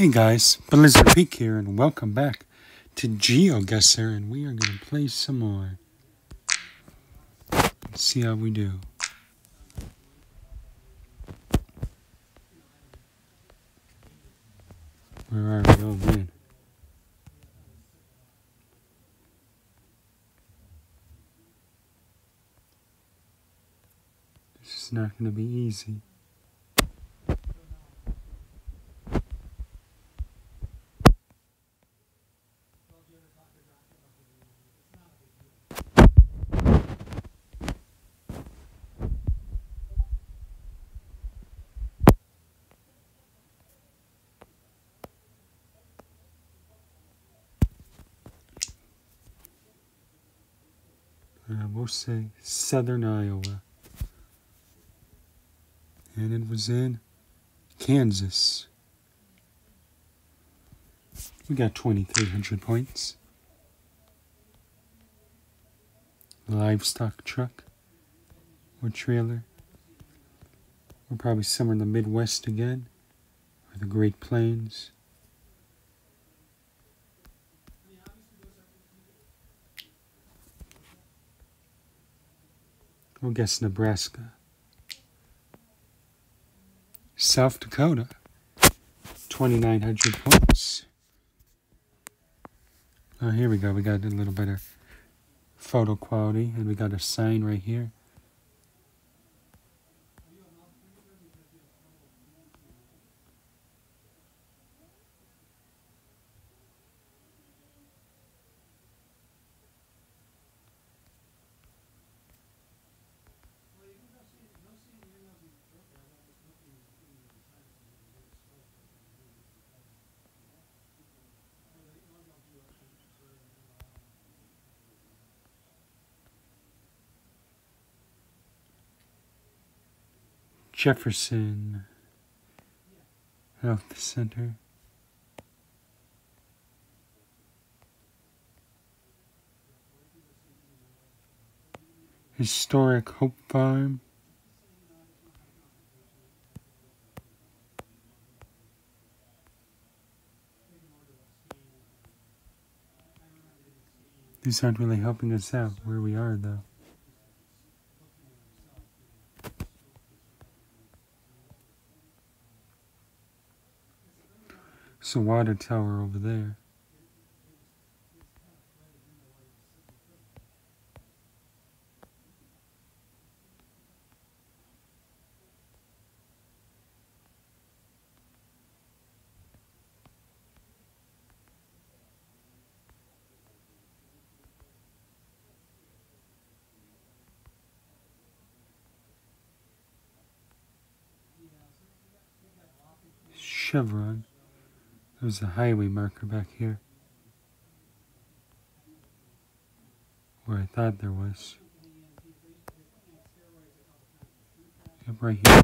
Hey guys, Blizzard Peak here, and welcome back to GeoGuessr, and we are going to play some more. Let's see how we do. Where are we? Oh man. This is not going to be easy. Uh, we'll say southern Iowa. And it was in Kansas. We got 2,300 points. Livestock truck or trailer. We're probably somewhere in the Midwest again, or the Great Plains. We'll guess Nebraska. South Dakota, 2,900 points. Oh, here we go. We got a little better photo quality, and we got a sign right here. Jefferson Health Center. Historic Hope Farm. These aren't really helping us out where we are, though. It's a water tower over there. Chevron. There's a highway marker back here. Where I thought there was. Yep, right here.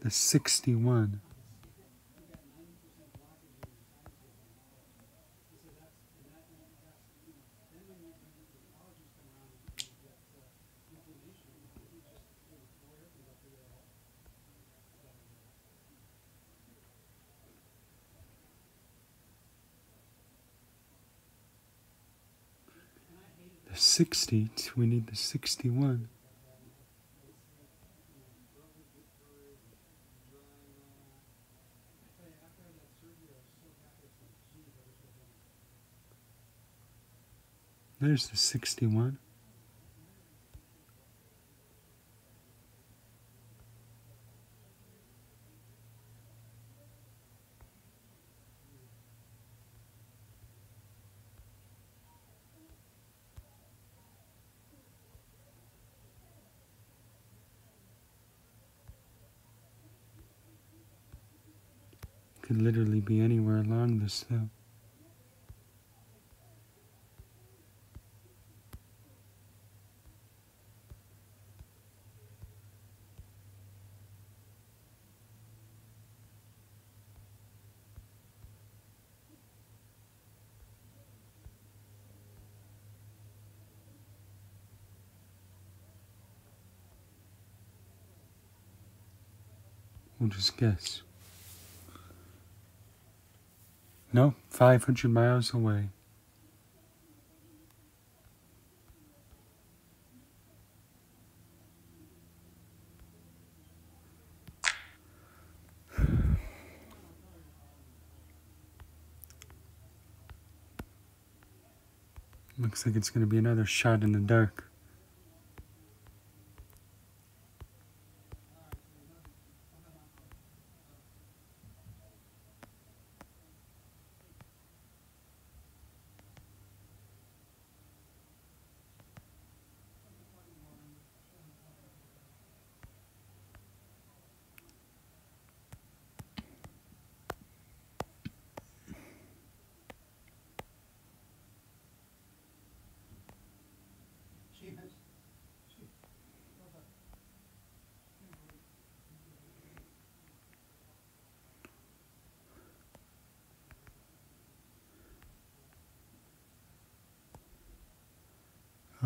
The 61. 60, we need the 61. There's the 61. could literally be anywhere along this slope. We'll just guess. No, 500 miles away. Looks like it's going to be another shot in the dark.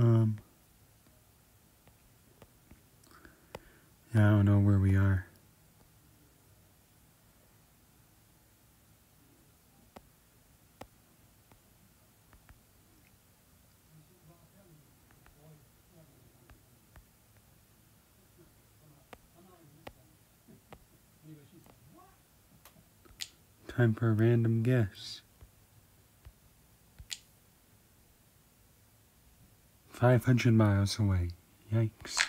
Um, yeah, I don't know where we are. Time for a random guess. 500 miles away. Yikes.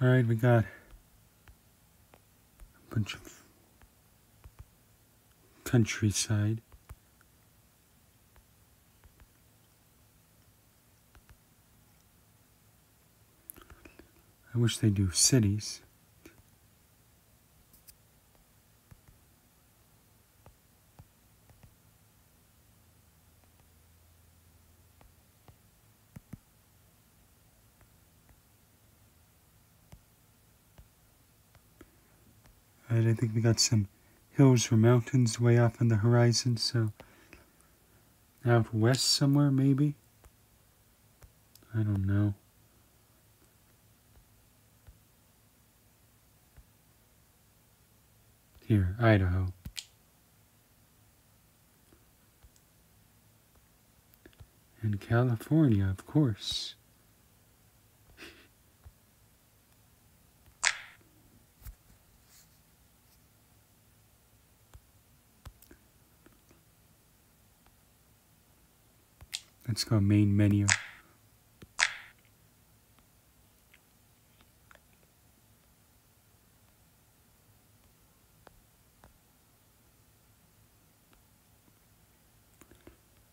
All right, we got a bunch of countryside. I wish they do cities. And I think we got some hills or mountains way off on the horizon, so out west somewhere maybe? I don't know. Here, Idaho. And California, of course. Let's go main menu.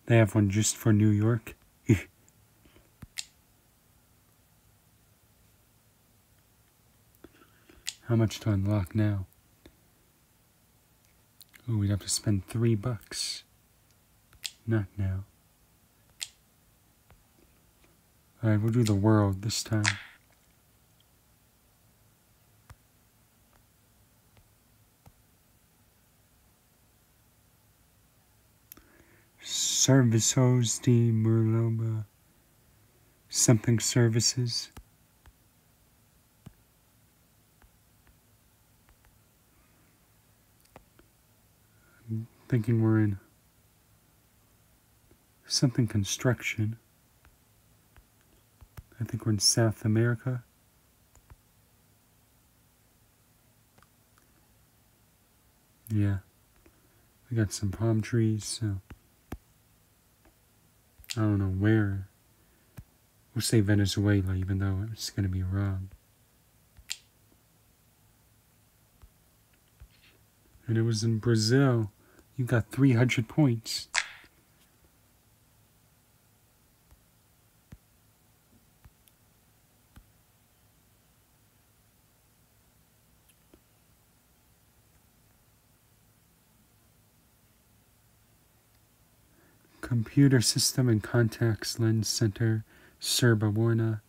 They have one just for New York. How much to unlock now? Oh, we'd have to spend three bucks. Not now. Alright, we'll do the world this time. Servicios de Merloba. Something services. Thinking we're in something construction. I think we're in South America. Yeah. We got some palm trees, so I don't know where. We'll say Venezuela, even though it's going to be wrong. And it was in Brazil. You got 300 points. Computer System and Contacts Lens Center, Serba Warna.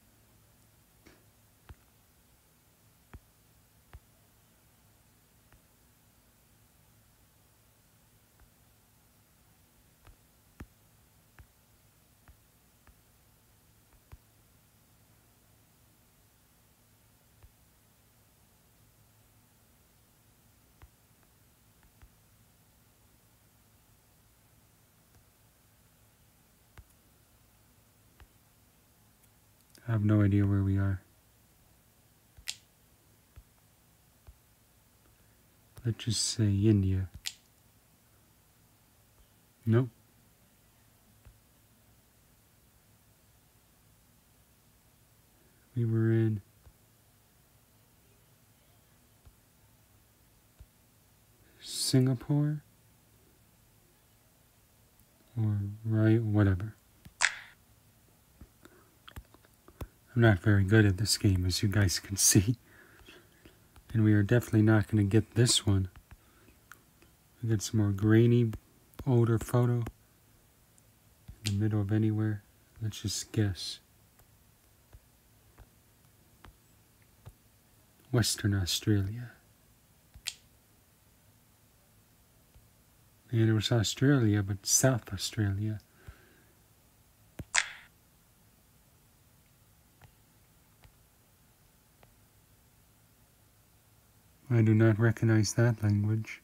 I have no idea where we are. Let's just say India. Nope. We were in Singapore or right, whatever. I'm not very good at this game, as you guys can see. And we are definitely not going to get this one. We get some more grainy, older photo in the middle of anywhere. Let's just guess. Western Australia. And it was Australia, but South Australia. I do not recognize that language.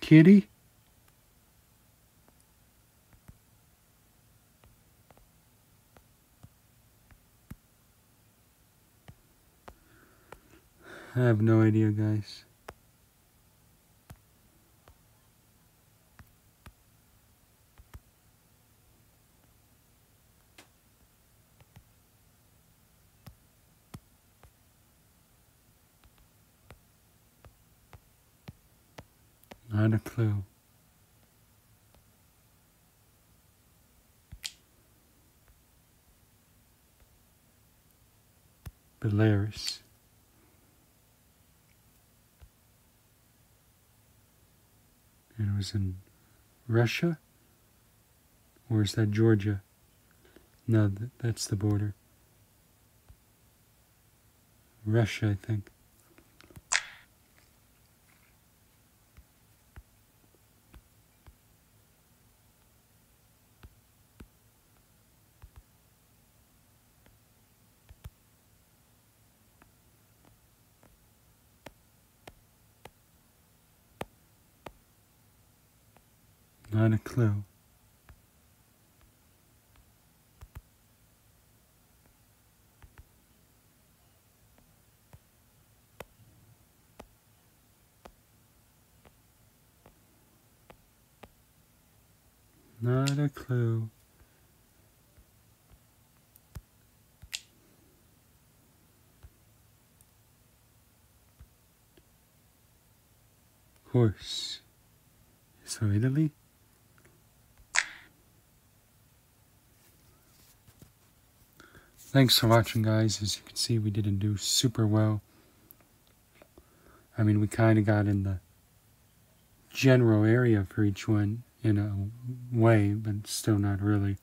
Kitty? I have no idea, guys. Not a clue. Belarus. And it was in Russia? Or is that Georgia? No, that's the border. Russia, I think. Not a clue. Not a clue. Horse. So Italy? Thanks for watching, guys. As you can see, we didn't do super well. I mean, we kind of got in the general area for each one in a way, but still not really.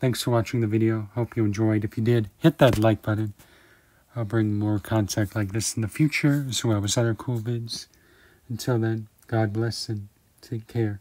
Thanks for watching the video. Hope you enjoyed. If you did, hit that like button. I'll bring more content like this in the future, as well as other cool vids. Until then, God bless and take care.